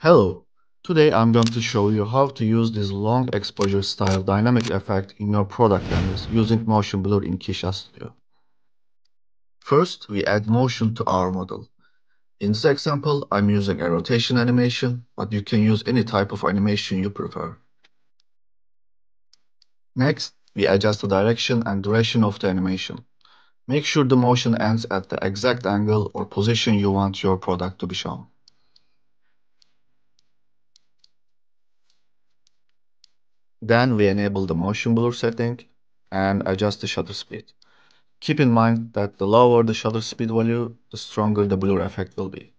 Hello, today I'm going to show you how to use this long exposure style dynamic effect in your product renders using Motion Blur in KeyShot Studio. First, we add motion to our model. In this example, I'm using a rotation animation, but you can use any type of animation you prefer. Next, we adjust the direction and duration of the animation. Make sure the motion ends at the exact angle or position you want your product to be shown. Then we enable the motion blur setting and adjust the shutter speed. Keep in mind that the lower the shutter speed value, the stronger the blur effect will be.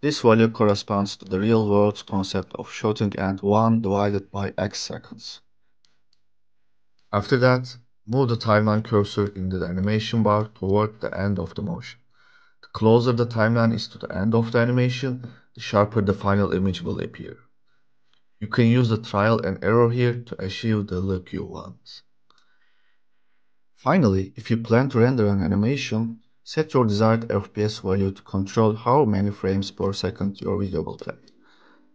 This value corresponds to the real world concept of shooting at 1 divided by x seconds. After that, move the timeline cursor in the animation bar toward the end of the motion. The closer the timeline is to the end of the animation, the sharper the final image will appear. You can use the trial and error here to achieve the look you want. Finally, if you plan to render an animation, set your desired FPS value to control how many frames per second your video will play.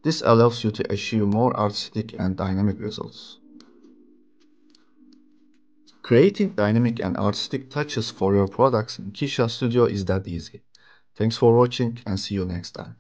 This allows you to achieve more artistic and dynamic results. Creating dynamic and artistic touches for your products in KeyShot Studio is that easy. Thanks for watching and see you next time.